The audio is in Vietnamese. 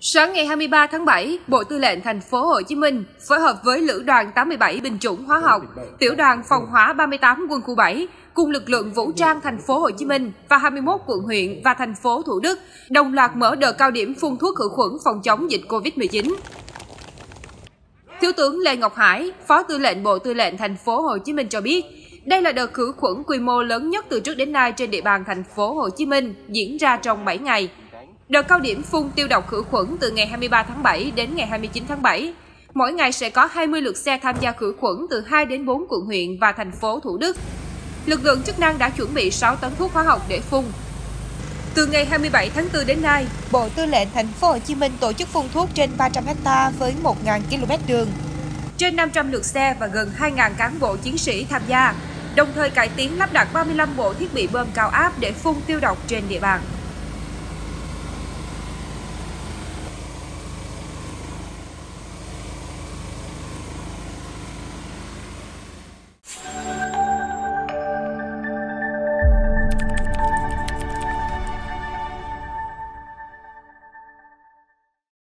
Sáng ngày 23 tháng 7, Bộ Tư lệnh Thành phố Hồ Chí Minh phối hợp với Lữ đoàn 87 binh chủng hóa học, Tiểu đoàn phòng hóa 38 quân khu 7 cùng lực lượng vũ trang Thành phố Hồ Chí Minh và 21 quận huyện và thành phố Thủ Đức đồng loạt mở đợt cao điểm phun thuốc khử khuẩn phòng chống dịch Covid-19. Thiếu tướng Lê Ngọc Hải, Phó Tư lệnh Bộ Tư lệnh Thành phố Hồ Chí Minh cho biết, đây là đợt khử khuẩn quy mô lớn nhất từ trước đến nay trên địa bàn thành phố Hồ Chí Minh, diễn ra trong 7 ngày. Đợt cao điểm phun tiêu độc khử khuẩn từ ngày 23 tháng 7 đến ngày 29 tháng 7. Mỗi ngày sẽ có 20 lượt xe tham gia khử khuẩn từ 2 đến 4 quận huyện và thành phố Thủ Đức. Lực lượng chức năng đã chuẩn bị 6 tấn thuốc hóa học để phun. Từ ngày 27 tháng 4 đến nay, Bộ Tư lệnh Thành phố Hồ Chí Minh tổ chức phun thuốc trên 300 ha với 1.000 km đường. Trên 500 lượt xe và gần 2.000 cán bộ chiến sĩ tham gia, đồng thời cải tiến lắp đặt 35 bộ thiết bị bơm cao áp để phun tiêu độc trên địa bàn.